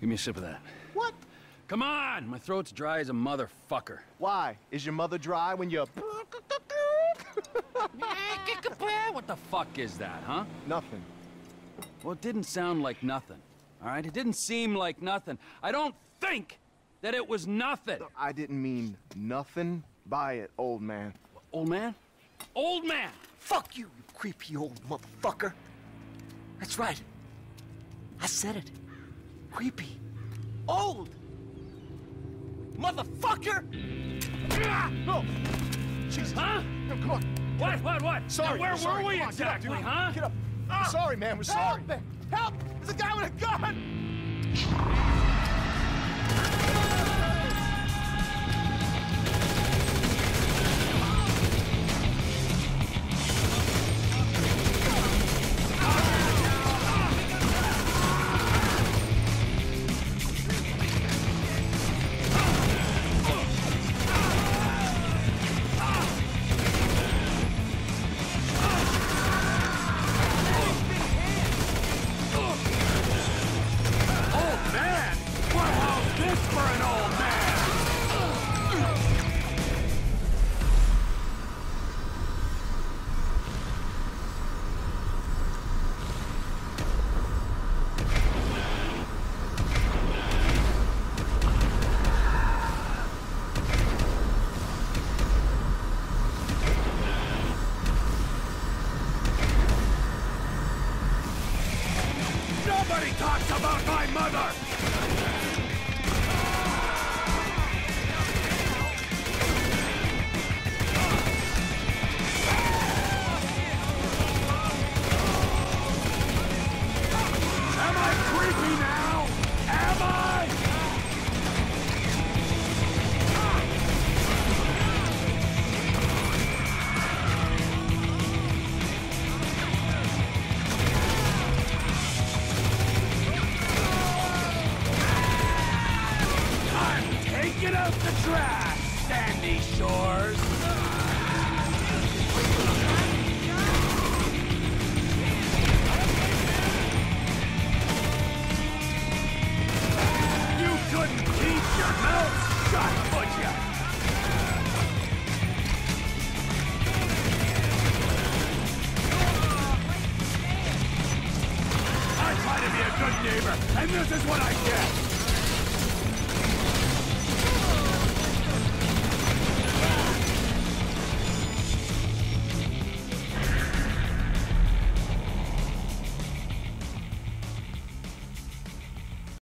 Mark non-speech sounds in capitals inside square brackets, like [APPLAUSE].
Give me a sip of that. What? Come on! My throat's dry as a motherfucker. Why? Is your mother dry when you're... [LAUGHS] Eh, what the fuck is that, huh? Nothing. Well, it didn't sound like nothing. All right? It didn't seem like nothing. I don't think that it was nothing. I didn't mean nothing by it, old man. Old man? Old man! Fuck you, you creepy old motherfucker. That's right. I said it. Creepy. Old. Motherfucker! No! Jesus. Huh? No, come on. What, what, what? Sorry. Now, where sorry. were we on, get up, exactly, get up, huh? Get up. Ah! Sorry, man. We're sorry. Help! Help! There's a guy with a gun! Nobody talks about my mother! Am I creepy now? Taking out the trash, Sandy Shores! You couldn't keep your mouth shut, could ya? I try to be a good neighbor, and this is what I get!